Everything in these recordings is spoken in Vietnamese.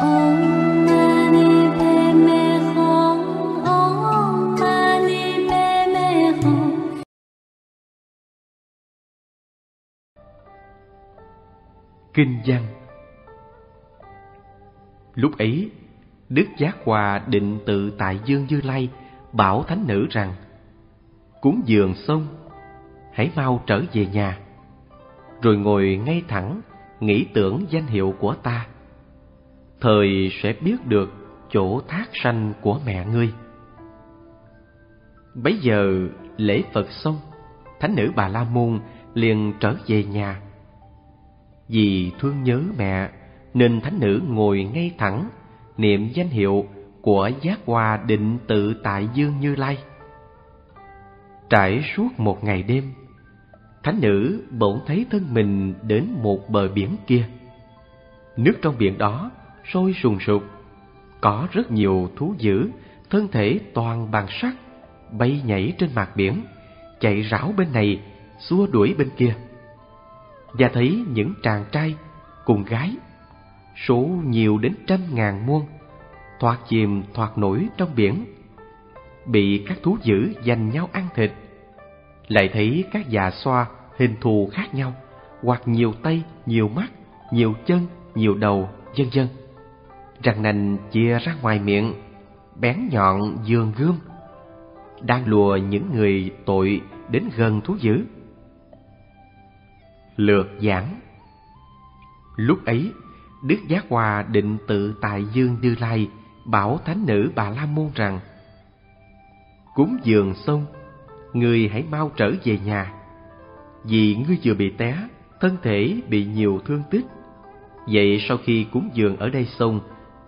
Kinh văn. Lúc ấy, Đức Giác Hòa định tự tại Dương Như Lai bảo thánh nữ rằng Cúng dường xong, hãy mau trở về nhà Rồi ngồi ngay thẳng, nghĩ tưởng danh hiệu của ta. Thời sẽ biết được chỗ thác sanh của mẹ ngươi. Bấy giờ lễ Phật xong, thánh nữ Bà La Môn liền trở về nhà. Vì thương nhớ mẹ nên thánh nữ ngồi ngay thẳng niệm danh hiệu của giác hòa định tự tại dương như lai. Trải suốt một ngày đêm thánh nữ bỗng thấy thân mình đến một bờ biển kia. Nước trong biển đó sôi sùng sục. Có rất nhiều thú dữ, thân thể toàn bằng sắt, bay nhảy trên mặt biển, chạy rảo bên này, xua đuổi bên kia. Và thấy những chàng trai cùng gái, số nhiều đến trăm ngàn muôn, thoạt chìm thoạt nổi trong biển. Bị các thú dữ giành nhau ăn thịt, lại thấy các già xoa hình thù khác nhau hoặc nhiều tay, nhiều mắt, nhiều chân, nhiều đầu, vân vân răng nành chia ra ngoài miệng, bén nhọn giường gươm. Đang lùa những người tội đến gần thú dữ. Lược giảng. Lúc ấy, đức giác hòa định tự tại dương như lai bảo thánh nữ bà la môn rằng, cúng dường xong, người hãy mau trở về nhà. Vì ngươi vừa bị té, thân thể bị nhiều thương tích. Vậy sau khi cúng dường ở đây xong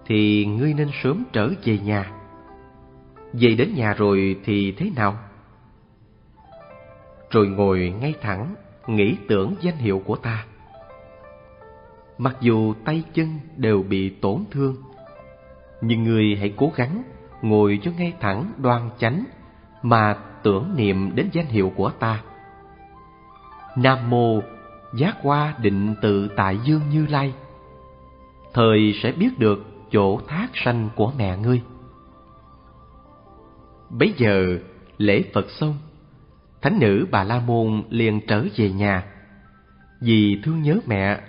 thì ngươi nên sớm trở về nhà. Về đến nhà rồi thì thế nào? Rồi ngồi ngay thẳng, nghĩ tưởng danh hiệu của ta. Mặc dù tay chân đều bị tổn thương, nhưng người hãy cố gắng ngồi cho ngay thẳng đoan chánh mà tưởng niệm đến danh hiệu của ta. Nam mô giác hoa định tự tại dương như lai. Thời sẽ biết được chỗ thác sanh của mẹ ngươi. Bấy giờ, lễ phật xong, thánh nữ bà la môn liền trở về nhà. Vì thương nhớ mẹ,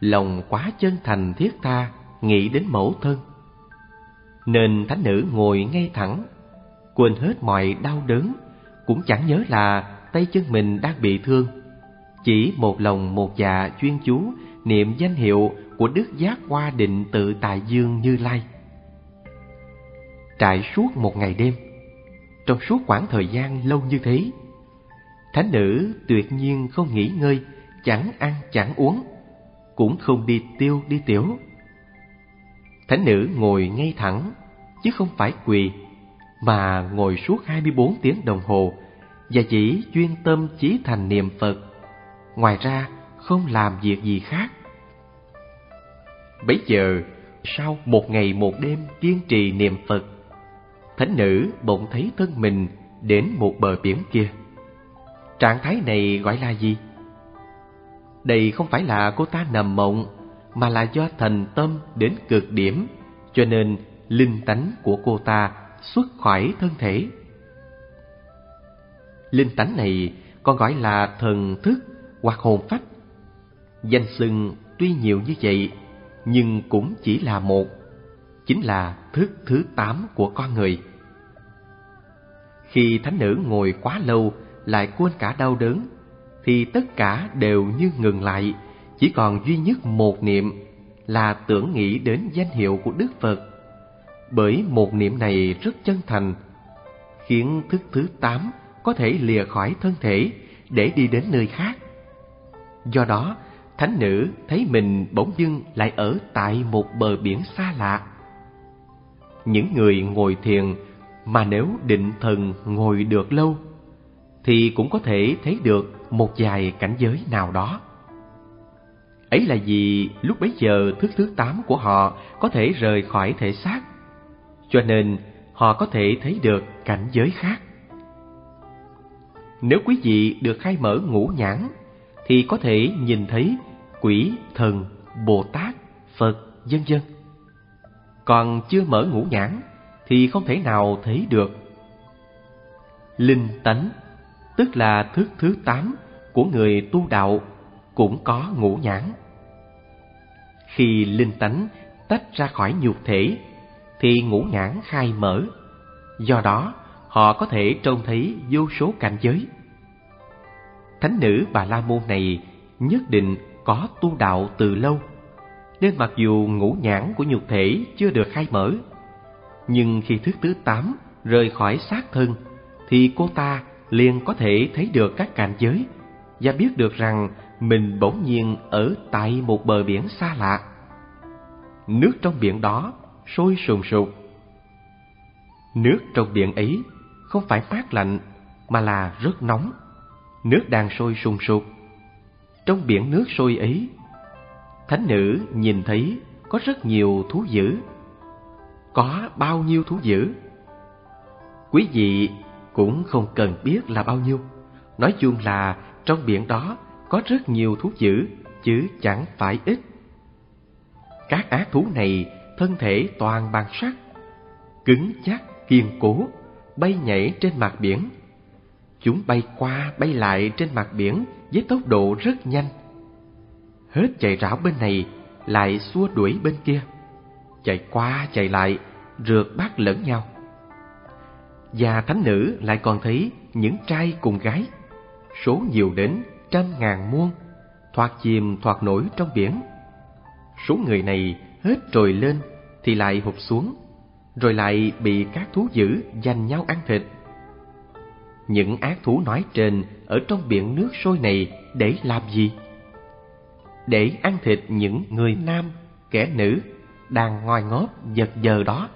lòng quá chân thành thiết tha, nghĩ đến mẫu thân. Nên thánh nữ ngồi ngay thẳng, quên hết mọi đau đớn, cũng chẳng nhớ là tay chân mình đang bị thương. Chỉ một lòng một dạ chuyên chú niệm danh hiệu của đức giác hoa định tự tại dương như lai trải suốt một ngày đêm, trong suốt khoảng thời gian lâu như thế, thánh nữ tuyệt nhiên không nghỉ ngơi, chẳng ăn, chẳng uống, cũng không đi tiêu, đi tiểu thánh nữ ngồi ngay thẳng, chứ không phải quỳ, mà ngồi suốt 24 tiếng đồng hồ và chỉ chuyên tâm chí thành niệm Phật. Ngoài ra, không làm việc gì khác. Bấy giờ, sau một ngày một đêm kiên trì niệm Phật, thánh nữ bỗng thấy thân mình đến một bờ biển kia. Trạng thái này gọi là gì? Đây không phải là cô ta nằm mộng, mà là do thành tâm đến cực điểm, cho nên linh tánh của cô ta xuất khỏi thân thể. Linh tánh này còn gọi là thần thức hoặc hồn phách. Danh xưng tuy nhiều như vậy, nhưng cũng chỉ là một, chính là thức thứ tám của con người. Khi thánh nữ ngồi quá lâu lại quên cả đau đớn, thì tất cả đều như ngừng lại, chỉ còn duy nhất một niệm là tưởng nghĩ đến danh hiệu của Đức Phật. Bởi một niệm này rất chân thành, khiến thức thứ tám có thể lìa khỏi thân thể để đi đến nơi khác. Do đó, thánh nữ thấy mình bỗng dưng lại ở tại một bờ biển xa lạ. Những người ngồi thiền mà nếu định thần ngồi được lâu thì cũng có thể thấy được một vài cảnh giới nào đó. Ấy là vì lúc bấy giờ thức thứ tám của họ có thể rời khỏi thể xác, cho nên họ có thể thấy được cảnh giới khác. Nếu quý vị được khai mở ngũ nhãn, thì có thể nhìn thấy quỷ, thần, Bồ Tát, Phật, vân vân. còn chưa mở ngũ nhãn thì không thể nào thấy được. Linh tánh, tức là thức thứ tám của người tu đạo cũng có ngũ nhãn. Khi linh tánh tách ra khỏi nhục thể thì ngũ nhãn khai mở. Do đó, họ có thể trông thấy vô số cảnh giới. Thánh nữ Bà La Môn này nhất định có tu đạo từ lâu, nên mặc dù ngũ nhãn của nhục thể chưa được khai mở, nhưng khi thức thứ tám rời khỏi xác thân, thì cô ta liền có thể thấy được các cảnh giới và biết được rằng mình bỗng nhiên ở tại một bờ biển xa lạ. Nước trong biển đó sôi sùng sục. Nước trong biển ấy không phải mát lạnh mà là rất nóng. Nước đang sôi sùng sục. Trong biển nước sôi ấy, thánh nữ nhìn thấy có rất nhiều thú dữ. Có bao nhiêu thú dữ? Quý vị cũng không cần biết là bao nhiêu. Nói chung là trong biển đó có rất nhiều thú dữ, chứ chẳng phải ít. Các ác thú này thân thể toàn bằng sắt, cứng chắc, kiên cố, bay nhảy trên mặt biển. Chúng bay qua bay lại trên mặt biển với tốc độ rất nhanh. Hết chạy rảo bên này, lại xua đuổi bên kia. Chạy qua chạy lại, rượt bắt lẫn nhau. Và thánh nữ lại còn thấy những trai cùng gái, số nhiều đến trăm ngàn muôn, thoạt chìm thoạt nổi trong biển. Số người này hết trồi lên thì lại hụt xuống, rồi lại bị các thú dữ giành nhau ăn thịt. Những ác thú nói trên ở trong biển nước sôi này để làm gì? Để ăn thịt những người nam, kẻ nữ đang ngoi ngóp giật giờ đó.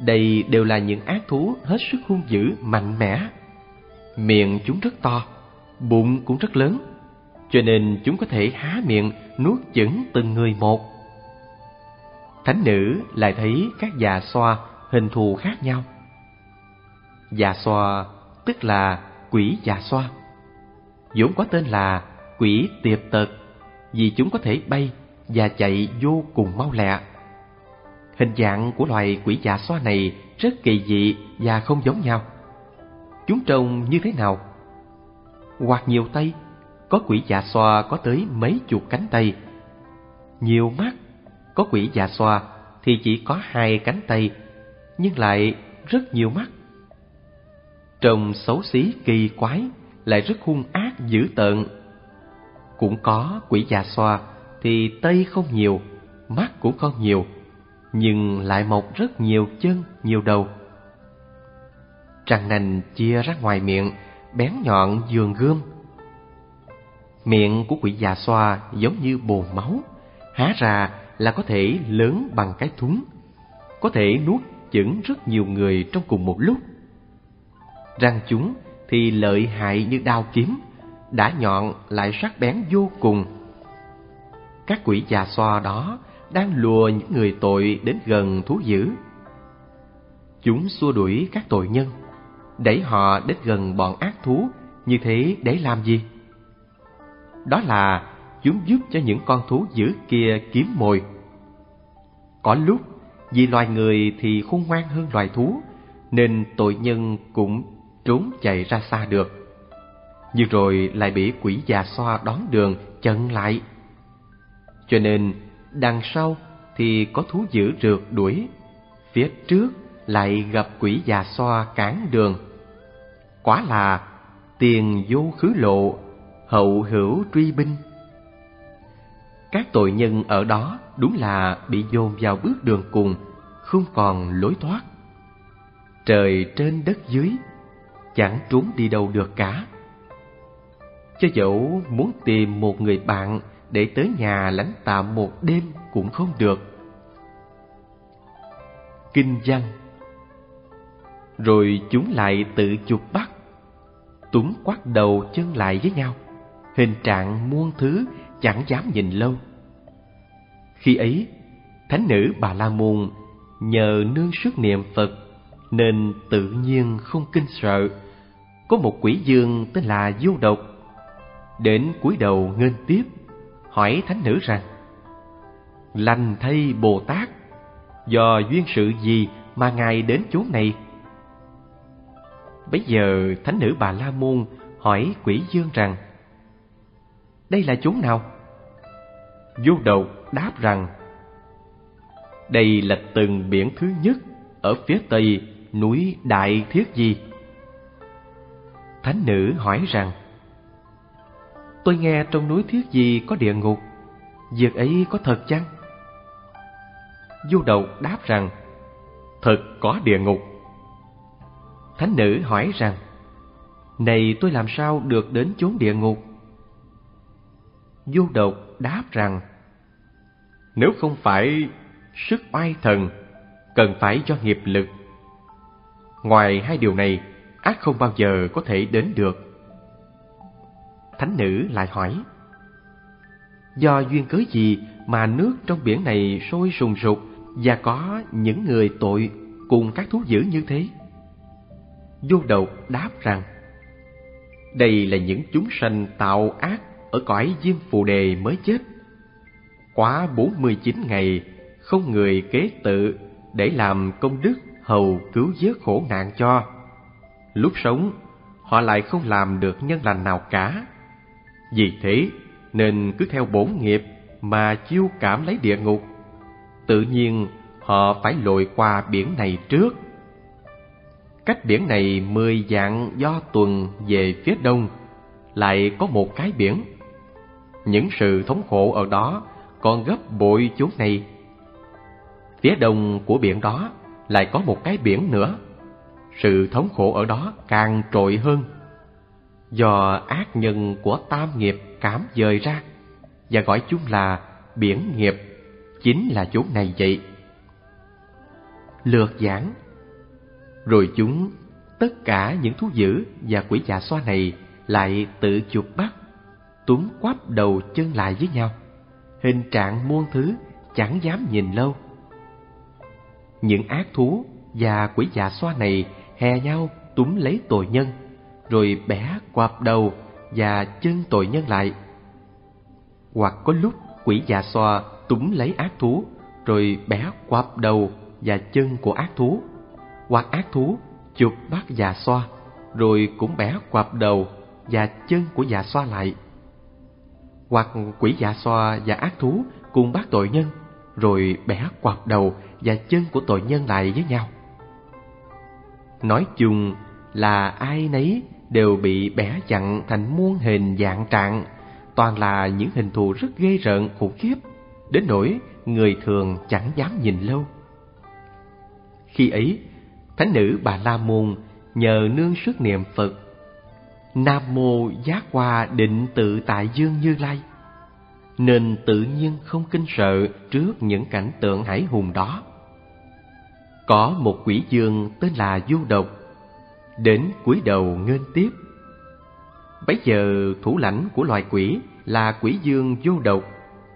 Đây đều là những ác thú hết sức hung dữ, mạnh mẽ. Miệng chúng rất to, bụng cũng rất lớn, cho nên chúng có thể há miệng nuốt chửng từng người một. Thánh nữ lại thấy các già xoa hình thù khác nhau. Già xoa tức là quỷ già xoa. vốn có tên là quỷ tiệp tật vì chúng có thể bay và chạy vô cùng mau lẹ. Hình dạng của loài quỷ già xoa này rất kỳ dị và không giống nhau. Chúng trông như thế nào? Hoặc nhiều tay, có quỷ dạ xoa có tới mấy chục cánh tay. Nhiều mắt, có quỷ dạ xoa thì chỉ có hai cánh tay, nhưng lại rất nhiều mắt. Trông xấu xí kỳ quái, lại rất hung ác dữ tợn. Cũng có quỷ già xoa thì tây không nhiều, mắt cũng không nhiều, nhưng lại mọc rất nhiều chân, nhiều đầu. Răng nành chia ra ngoài miệng, bén nhọn giường gươm. Miệng của quỷ già xoa giống như bồn máu, há ra là có thể lớn bằng cái thúng, có thể nuốt chửng rất nhiều người trong cùng một lúc. Răng chúng thì lợi hại như đao kiếm, đã nhọn lại sắc bén vô cùng. Các quỷ già xoa đó đang lùa những người tội đến gần thú dữ. Chúng xua đuổi các tội nhân, đẩy họ đến gần bọn ác thú, như thế để làm gì? Đó là chúng giúp cho những con thú dữ kia kiếm mồi. Có lúc, vì loài người thì khôn ngoan hơn loài thú, nên tội nhân cũng trốn chạy ra xa được. Nhưng rồi lại bị quỷ già xoa đón đường chặn lại. Cho nên đằng sau thì có thú dữ rượt đuổi, phía trước lại gặp quỷ già xoa cản đường. Quả là tiền vô khứ lộ, hậu hữu truy binh. Các tội nhân ở đó đúng là bị dồn vào bước đường cùng, không còn lối thoát. Trời trên đất dưới, chẳng trốn đi đâu được cả. Cho dẫu muốn tìm một người bạn để tới nhà lánh tạm một đêm cũng không được. Kinh văn Rồi chúng lại tự chụp bắt, túng quát đầu chân lại với nhau, hình trạng muôn thứ chẳng dám nhìn lâu. Khi ấy, thánh nữ Bà La Môn nhờ nương sức niệm Phật nên tự nhiên không kinh sợ. Có một quỷ dương tên là Vô Độc đến cúi đầu nghênh tiếp, hỏi thánh nữ rằng, lành thay bồ tát, do duyên sự gì mà ngài đến chốn này? Bây giờ thánh nữ Bà La Môn hỏi quỷ dương rằng, Đây là chốn nào? Vô đầu đáp rằng, Đây là từng biển thứ nhất ở phía tây núi Đại Thiết Di. Thánh nữ hỏi rằng Tôi nghe trong núi Thiết gì có địa ngục, việc ấy có thật chăng? Du đầu đáp rằng Thật có địa ngục. Thánh nữ hỏi rằng Này tôi làm sao được đến chốn địa ngục? Du độc đáp rằng Nếu không phải sức oai thần Cần phải cho nghiệp lực Ngoài hai điều này Ác không bao giờ có thể đến được. Thánh nữ lại hỏi, Do duyên cớ gì mà nước trong biển này sôi sùng sục Và có những người tội cùng các thú dữ như thế? Vô đầu đáp rằng, Đây là những chúng sanh tạo ác ở cõi diêm phù đề mới chết. Quá bốn mươi chín ngày không người kế tự để làm công đức hầu cứu vớt khổ nạn cho. Lúc sống, họ lại không làm được nhân lành nào cả. Vì thế, nên cứ theo bổn nghiệp mà chiêu cảm lấy địa ngục. Tự nhiên, họ phải lội qua biển này trước. Cách biển này mười dạng do tuần về phía đông, lại có một cái biển. Những sự thống khổ ở đó còn gấp bội chốn này. Phía đông của biển đó lại có một cái biển nữa. Sự thống khổ ở đó càng trội hơn. Do ác nhân của tam nghiệp cảm dời ra và gọi chúng là biển nghiệp, chính là chỗ này vậy. Lược giảng Rồi chúng, tất cả những thú dữ và quỷ dạ xoa này lại tự chụp bắt, túm quắp đầu chân lại với nhau. Hình trạng muôn thứ chẳng dám nhìn lâu những ác thú và quỷ dạ xoa này hè nhau túm lấy tội nhân, rồi bẻ quạp đầu và chân tội nhân lại. Hoặc có lúc quỷ già xoa túm lấy ác thú, rồi bẻ quạp đầu và chân của ác thú. Hoặc ác thú chụp bắt già xoa, rồi cũng bẻ quạp đầu và chân của già xoa lại. Hoặc quỷ già xoa và ác thú cùng bắt tội nhân, rồi bẻ quạp đầu và chân của tội nhân lại với nhau. Nói chung là ai nấy đều bị bẻ chặn thành muôn hình dạng trạng, toàn là những hình thù rất ghê rợn khủng khiếp, đến nỗi người thường chẳng dám nhìn lâu. Khi ấy, thánh nữ Bà La Môn nhờ nương sức niệm Phật, Nam mô giác hoa định tự tại dương Như Lai nên tự nhiên không kinh sợ trước những cảnh tượng hải hùng đó. Có một quỷ dương tên là Du Độc, đến cúi đầu nghênh tiếp. Bấy giờ thủ lãnh của loài quỷ là quỷ dương Du Độc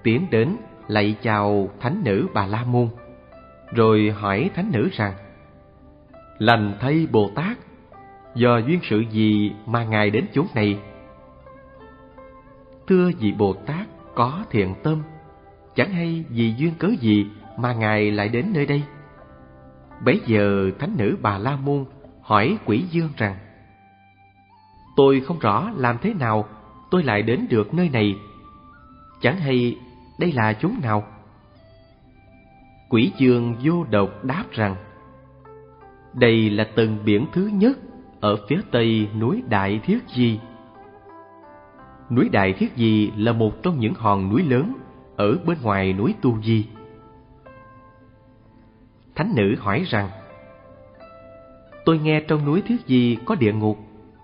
tiến đến lạy chào thánh nữ Bà La Môn, rồi hỏi thánh nữ rằng: Lành thay Bồ Tát, do duyên sự gì mà ngài đến chốn này? Thưa vị Bồ Tát, có thiện tâm chẳng hay vì duyên cớ gì mà ngài lại đến nơi đây bấy giờ thánh nữ bà la môn hỏi quỷ dương rằng, tôi không rõ làm thế nào tôi lại đến được nơi này. Chẳng hay đây là chốn nào? Quỷ dương vô độc đáp rằng, đây là tầng biển thứ nhất ở phía tây núi đại thiết di. Núi Đại Thiết Di là một trong những hòn núi lớn ở bên ngoài núi Tu Di. Thánh nữ hỏi rằng, Tôi nghe trong núi Thiết gì có địa ngục,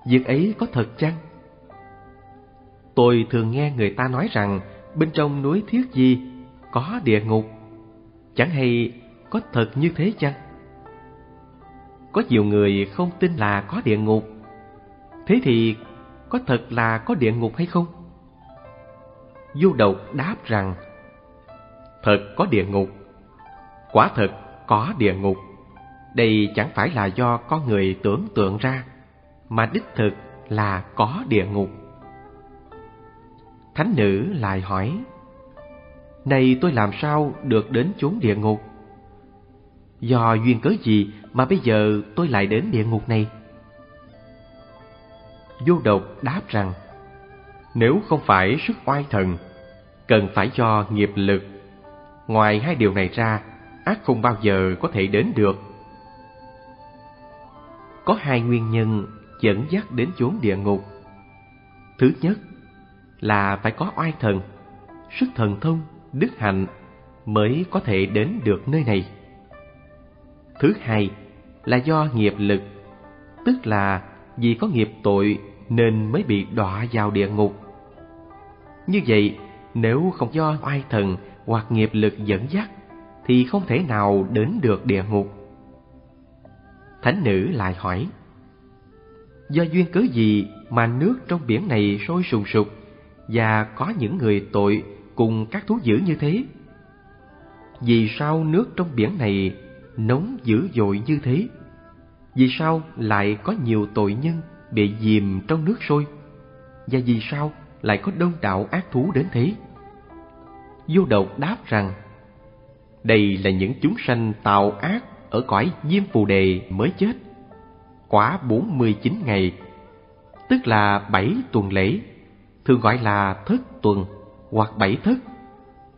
việc ấy có thật chăng? Tôi thường nghe người ta nói rằng bên trong núi Thiết gì có địa ngục, chẳng hay có thật như thế chăng? Có nhiều người không tin là có địa ngục, thế thì có thật là có địa ngục hay không? Du độc đáp rằng, thật có địa ngục, quả thật có địa ngục. Đây chẳng phải là do con người tưởng tượng ra, mà đích thực là có địa ngục. Thánh nữ lại hỏi, Này tôi làm sao được đến chốn địa ngục? Do duyên cớ gì mà bây giờ tôi lại đến địa ngục này? Vô độc đáp rằng, nếu không phải sức oai thần, cần phải do nghiệp lực. Ngoài hai điều này ra, ác không bao giờ có thể đến được. Có hai nguyên nhân dẫn dắt đến chốn địa ngục. Thứ nhất là phải có oai thần, sức thần thông, đức hạnh mới có thể đến được nơi này. Thứ hai là do nghiệp lực, tức là vì có nghiệp tội nên mới bị đọa vào địa ngục. Như vậy, nếu không do oai thần hoặc nghiệp lực dẫn dắt, thì không thể nào đến được địa ngục. Thánh nữ lại hỏi, Do duyên cớ gì mà nước trong biển này sôi sùng sục và có những người tội cùng các thú dữ như thế? Vì sao nước trong biển này nóng dữ dội như thế? Vì sao lại có nhiều tội nhân bị dìm trong nước sôi? Và vì sao lại có đông đạo ác thú đến thế? Vô độc đáp rằng, đây là những chúng sanh tạo ác ở cõi diêm phù đề mới chết. Quá 49 ngày, tức là bảy tuần lễ, thường gọi là thất tuần hoặc bảy thất.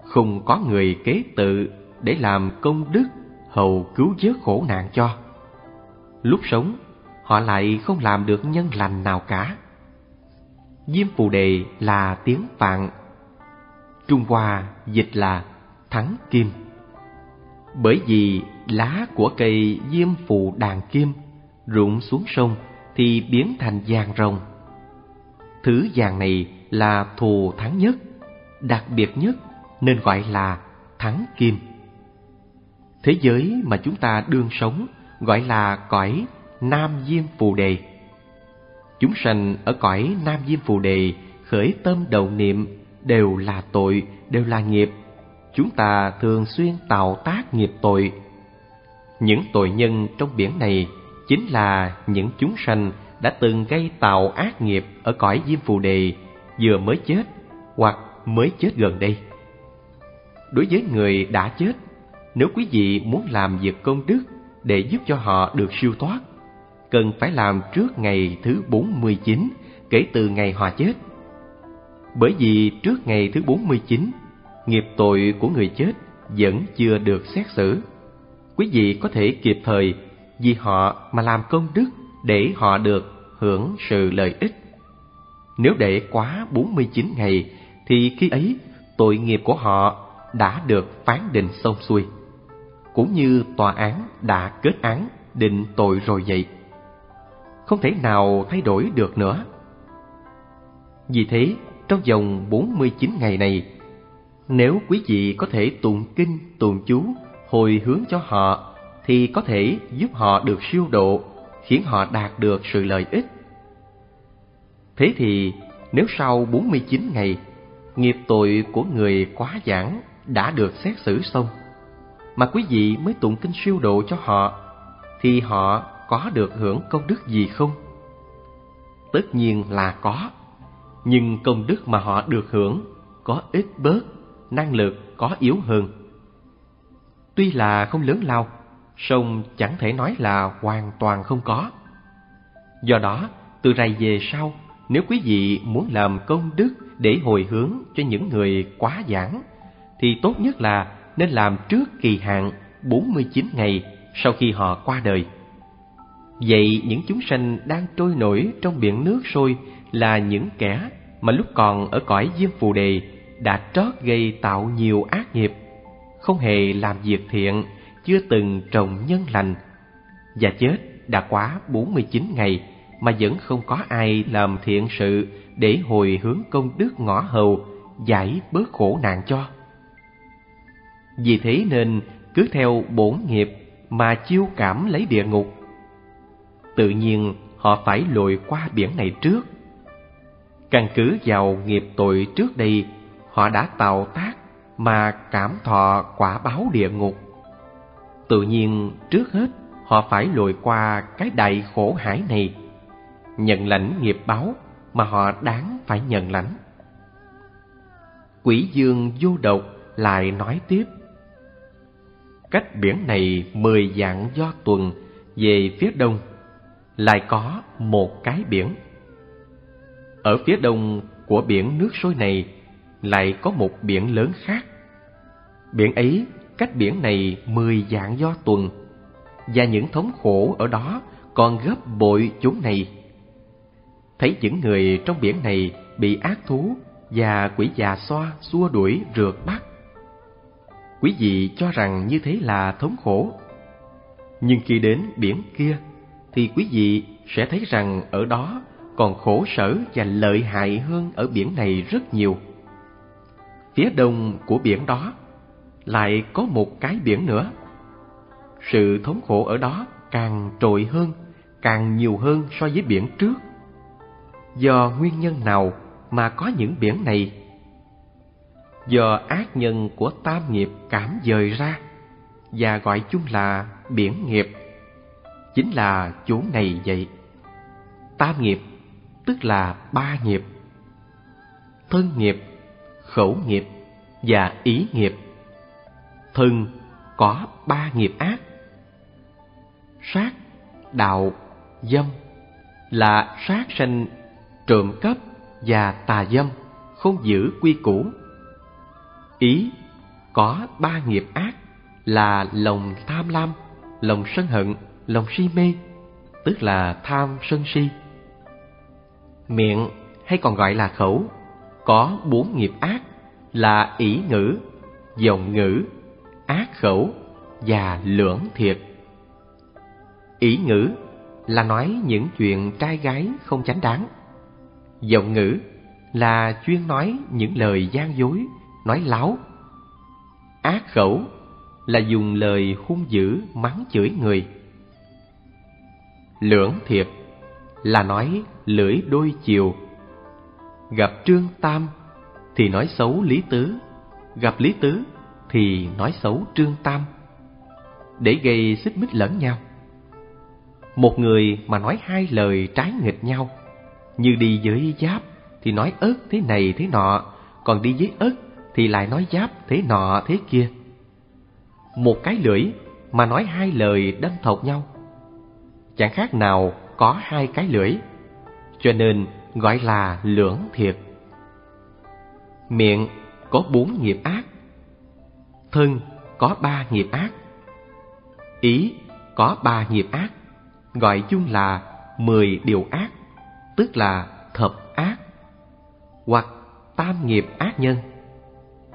Không có người kế tự để làm công đức hầu cứu vớt khổ nạn cho. Lúc sống, họ lại không làm được nhân lành nào cả. Diêm phù đề là tiếng Phạn, Trung Hoa dịch là thắng kim. Bởi vì lá của cây diêm phù đàn kim rụng xuống sông thì biến thành vàng rồng. Thứ vàng này là thù thắng nhất, đặc biệt nhất nên gọi là thắng kim. Thế giới mà chúng ta đương sống gọi là cõi Nam Diêm Phù Đề. Chúng sanh ở cõi Nam Diêm Phù Đề khởi tâm đầu niệm đều là tội, đều là nghiệp. Chúng ta thường xuyên tạo tác nghiệp tội. Những tội nhân trong biển này chính là những chúng sanh đã từng gây tạo ác nghiệp ở cõi Diêm Phù Đề vừa mới chết hoặc mới chết gần đây. Đối với người đã chết, nếu quý vị muốn làm việc công đức để giúp cho họ được siêu thoát, cần phải làm trước ngày thứ 49 kể từ ngày họ chết. Bởi vì trước ngày thứ 49, nghiệp tội của người chết vẫn chưa được xét xử. Quý vị có thể kịp thời vì họ mà làm công đức để họ được hưởng sự lợi ích. Nếu để quá 49 ngày thì khi ấy tội nghiệp của họ đã được phán định xong xuôi. Cũng như tòa án đã kết án định tội rồi vậy. Không thể nào thay đổi được nữa. Vì thế, trong vòng 49 ngày này, nếu quý vị có thể tụng kinh, tụng chú, hồi hướng cho họ, thì có thể giúp họ được siêu độ, khiến họ đạt được sự lợi ích. Thế thì, nếu sau 49 ngày, nghiệp tội của người quá giảng đã được xét xử xong, mà quý vị mới tụng kinh siêu độ cho họ, thì họ có được hưởng công đức gì không? Tất nhiên là có nhưng công đức mà họ được hưởng có ít bớt, năng lực có yếu hơn. Tuy là không lớn lao, song chẳng thể nói là hoàn toàn không có. Do đó, từ này về sau, nếu quý vị muốn làm công đức để hồi hướng cho những người quá giảng, thì tốt nhất là nên làm trước kỳ hạn 49 ngày sau khi họ qua đời. Vậy những chúng sanh đang trôi nổi trong biển nước sôi là những kẻ mà lúc còn ở cõi diêm phù đề đã trót gây tạo nhiều ác nghiệp, không hề làm việc thiện, chưa từng trồng nhân lành, và chết đã quá 49 ngày mà vẫn không có ai làm thiện sự để hồi hướng công đức ngõ hầu, giải bớt khổ nạn cho. Vì thế nên cứ theo bổn nghiệp mà chiêu cảm lấy địa ngục. Tự nhiên họ phải lội qua biển này trước Căn cứ vào nghiệp tội trước đây họ đã tạo tác mà cảm thọ quả báo địa ngục. Tự nhiên trước hết họ phải lội qua cái đại khổ hải này, nhận lãnh nghiệp báo mà họ đáng phải nhận lãnh. Quỷ dương vô độc lại nói tiếp. cách biển này mười dạng do tuần về phía đông lại có một cái biển. Ở phía đông của biển nước sôi này lại có một biển lớn khác. Biển ấy cách biển này mười dạng do tuần, và những thống khổ ở đó còn gấp bội chúng này. Thấy những người trong biển này bị ác thú và quỷ già xoa, xua đuổi, rượt bắt. Quý vị cho rằng như thế là thống khổ. Nhưng khi đến biển kia, thì quý vị sẽ thấy rằng ở đó còn khổ sở và lợi hại hơn ở biển này rất nhiều. Phía đông của biển đó lại có một cái biển nữa. Sự thống khổ ở đó càng trội hơn, càng nhiều hơn so với biển trước. Do nguyên nhân nào mà có những biển này? Do ác nhân của tam nghiệp cảm dời ra và gọi chung là biển nghiệp. Chính là chỗ này vậy. Tam nghiệp tức là ba nghiệp. Thân nghiệp, khẩu nghiệp và ý nghiệp. Thân có ba nghiệp ác. Sát, đạo, dâm là sát sanh, trộm cắp và tà dâm, không giữ quy củ. Ý có ba nghiệp ác là lòng tham lam, lòng sân hận, lòng si mê, tức là tham sân si. Miệng hay còn gọi là khẩu có bốn nghiệp ác là ỷ ngữ, dòng ngữ, ác khẩu và lưỡng thiệt. Ý ngữ là nói những chuyện trai gái không chánh đáng. Giọng ngữ là chuyên nói những lời gian dối, nói láo. Ác khẩu là dùng lời hung dữ mắng chửi người. Lưỡng thiệt là nói lưỡi đôi chiều. Gặp Trương Tam thì nói xấu Lý Tứ, gặp Lý Tứ thì nói xấu Trương Tam, để gây xích mích lẫn nhau. Một người mà nói hai lời trái nghịch nhau, như đi với giáp thì nói ớt thế này thế nọ, còn đi với ớt thì lại nói giáp thế nọ thế kia. Một cái lưỡi mà nói hai lời đâm thọc nhau, chẳng khác nào có hai cái lưỡi, cho nên gọi là lưỡng thiệt. Miệng có bốn nghiệp ác, thân có ba nghiệp ác, ý có ba nghiệp ác, gọi chung là mười điều ác, tức là thập ác, hoặc tam nghiệp ác nhân,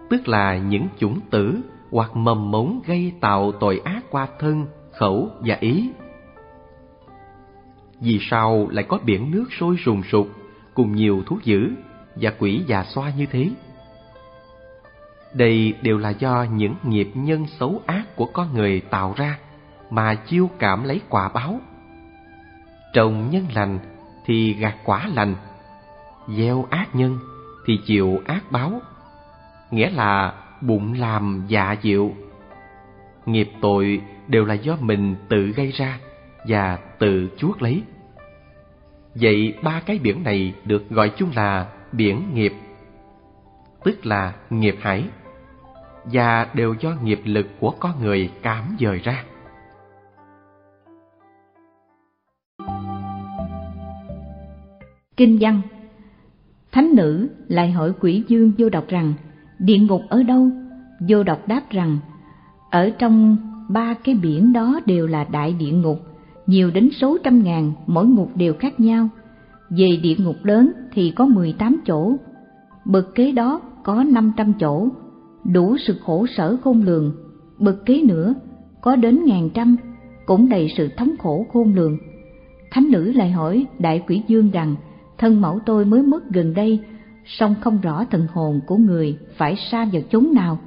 tức là những chủng tử hoặc mầm mống gây tạo tội ác qua thân, khẩu và ý. Vì sao lại có biển nước sôi rùng sục cùng nhiều thú dữ và quỷ già xoa như thế? Đây đều là do những nghiệp nhân xấu ác của con người tạo ra mà chiêu cảm lấy quả báo. Trồng nhân lành thì gặt quả lành, gieo ác nhân thì chịu ác báo. Nghĩa là bụng làm dạ chịu. Nghiệp tội đều là do mình tự gây ra và tự chuốc lấy. Vậy ba cái biển này được gọi chung là biển nghiệp, tức là nghiệp hải, và đều do nghiệp lực của con người cảm dời ra. Kinh văn Thánh nữ lại hỏi quỷ dương vô độc rằng Địa ngục ở đâu? Vô độc đáp rằng Ở trong ba cái biển đó đều là đại địa ngục nhiều đến số trăm ngàn, mỗi ngục đều khác nhau. Về địa ngục lớn thì có 18 chỗ, bậc kế đó có 500 chỗ, đủ sự khổ sở khôn lường. Bậc kế nữa có đến ngàn trăm, cũng đầy sự thống khổ khôn lường. Thánh nữ lại hỏi Đại Quỷ Dương rằng, thân mẫu tôi mới mất gần đây, song không rõ thần hồn của người phải xa vào chốn nào.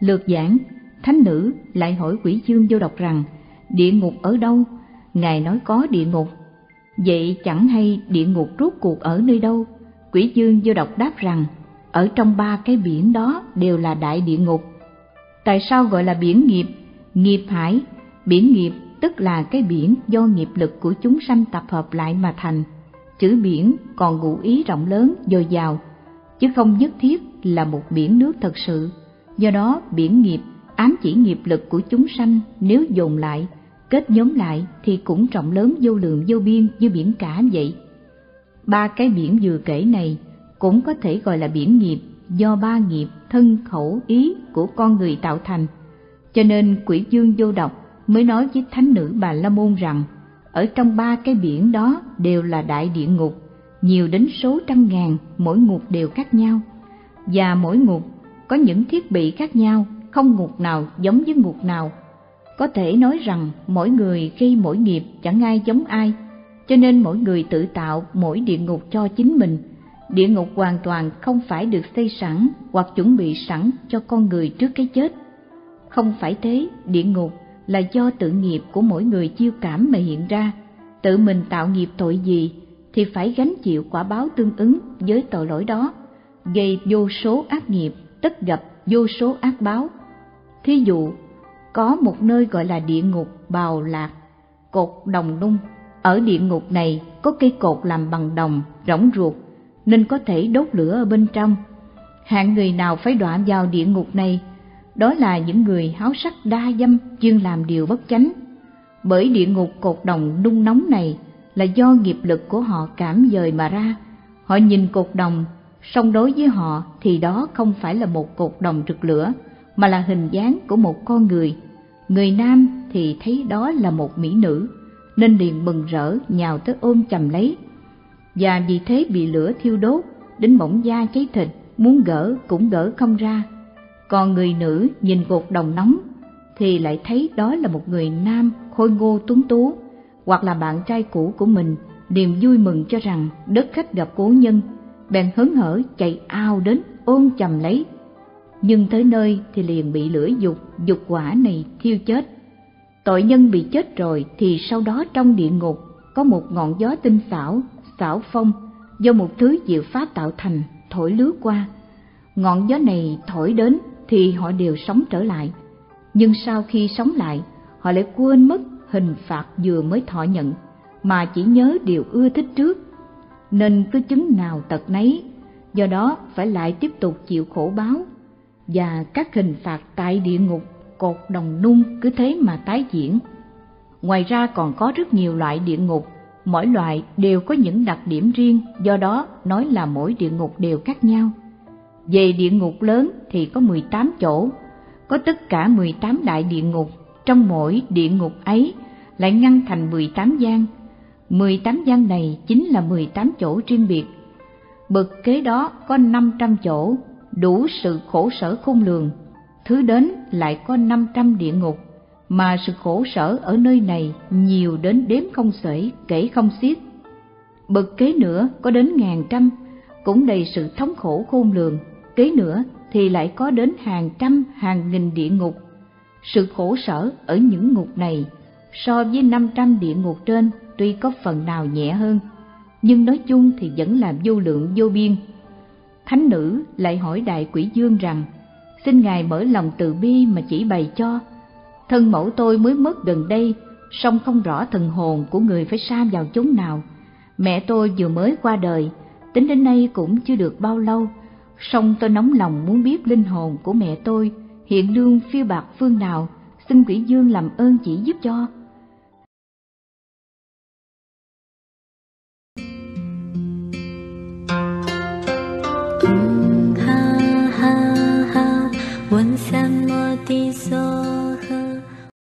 Lược giảng, thánh nữ lại hỏi quỷ dương vô độc rằng, địa ngục ở đâu? Ngài nói có địa ngục. Vậy chẳng hay địa ngục rốt cuộc ở nơi đâu? Quỷ dương vô độc đáp rằng, ở trong ba cái biển đó đều là đại địa ngục. Tại sao gọi là biển nghiệp? Nghiệp hải, biển nghiệp tức là cái biển do nghiệp lực của chúng sanh tập hợp lại mà thành. Chữ biển còn ngụ ý rộng lớn, dồi dào, chứ không nhất thiết là một biển nước thật sự. Do đó biển nghiệp ám chỉ nghiệp lực của chúng sanh nếu dồn lại, kết nhóm lại thì cũng rộng lớn vô lượng vô biên như biển cả vậy. Ba cái biển vừa kể này cũng có thể gọi là biển nghiệp do ba nghiệp thân khẩu ý của con người tạo thành. Cho nên quỷ dương vô độc mới nói với thánh nữ Bà La Môn rằng ở trong ba cái biển đó đều là đại địa ngục, nhiều đến số trăm ngàn, mỗi ngục đều khác nhau. Và mỗi ngục có những thiết bị khác nhau, không ngục nào giống với ngục nào. Có thể nói rằng mỗi người khi mỗi nghiệp chẳng ai giống ai, cho nên mỗi người tự tạo mỗi địa ngục cho chính mình. Địa ngục hoàn toàn không phải được xây sẵn hoặc chuẩn bị sẵn cho con người trước cái chết. Không phải thế, địa ngục là do tự nghiệp của mỗi người chiêu cảm mà hiện ra. Tự mình tạo nghiệp tội gì thì phải gánh chịu quả báo tương ứng với tội lỗi đó, gây vô số ác nghiệp, tất gặp vô số ác báo. Thí dụ, có một nơi gọi là địa ngục bào lạc, cột đồng nung. Ở địa ngục này có cây cột làm bằng đồng, rỗng ruột, nên có thể đốt lửa ở bên trong. Hạng người nào phải đọa vào địa ngục này đó là những người háo sắc đa dâm chuyên làm điều bất chánh. Bởi địa ngục cột đồng nung nóng này là do nghiệp lực của họ cảm dời mà ra. Họ nhìn cột đồng, song đối với họ thì đó không phải là một cột đồng rực lửa, mà là hình dáng của một con người. Người nam thì thấy đó là một mỹ nữ, nên liền mừng rỡ nhào tới ôm chầm lấy. Và vì thế bị lửa thiêu đốt, đến bỏng da cháy thịt, muốn gỡ cũng gỡ không ra còn người nữ nhìn cột đồng nóng thì lại thấy đó là một người nam khôi ngô tuấn tú hoặc là bạn trai cũ của mình niềm vui mừng cho rằng đất khách gặp cố nhân bèn hớn hở chạy ao đến ôm chầm lấy nhưng tới nơi thì liền bị lửa dục dục quả này thiêu chết tội nhân bị chết rồi thì sau đó trong địa ngục có một ngọn gió tinh xảo xảo phong do một thứ diệu pháp tạo thành thổi lướt qua ngọn gió này thổi đến thì họ đều sống trở lại. Nhưng sau khi sống lại, họ lại quên mất hình phạt vừa mới thọ nhận, mà chỉ nhớ điều ưa thích trước. Nên cứ chứng nào tật nấy, do đó phải lại tiếp tục chịu khổ báo. Và các hình phạt tại địa ngục, cột đồng nung cứ thế mà tái diễn. Ngoài ra còn có rất nhiều loại địa ngục, mỗi loại đều có những đặc điểm riêng, do đó nói là mỗi địa ngục đều khác nhau. Về địa ngục lớn thì có 18 chỗ, có tất cả 18 đại địa ngục, trong mỗi địa ngục ấy lại ngăn thành 18 gian. 18 gian này chính là 18 chỗ riêng biệt. Bậc kế đó có 500 chỗ, đủ sự khổ sở khôn lường. Thứ đến lại có 500 địa ngục, mà sự khổ sở ở nơi này nhiều đến đếm không xuể, kể không xiết. Bậc kế nữa có đến ngàn trăm, cũng đầy sự thống khổ khôn lường kế nữa thì lại có đến hàng trăm hàng nghìn địa ngục. Sự khổ sở ở những ngục này so với năm trăm địa ngục trên tuy có phần nào nhẹ hơn, nhưng nói chung thì vẫn là vô lượng vô biên. Thánh nữ lại hỏi Đại Quỷ Dương rằng, xin Ngài mở lòng từ bi mà chỉ bày cho. Thân mẫu tôi mới mất gần đây, song không rõ thần hồn của người phải xa vào chốn nào. Mẹ tôi vừa mới qua đời, tính đến nay cũng chưa được bao lâu, song tôi nóng lòng muốn biết linh hồn của mẹ tôi hiện đương phiêu bạc phương nào, xin quỷ dương làm ơn chỉ giúp cho.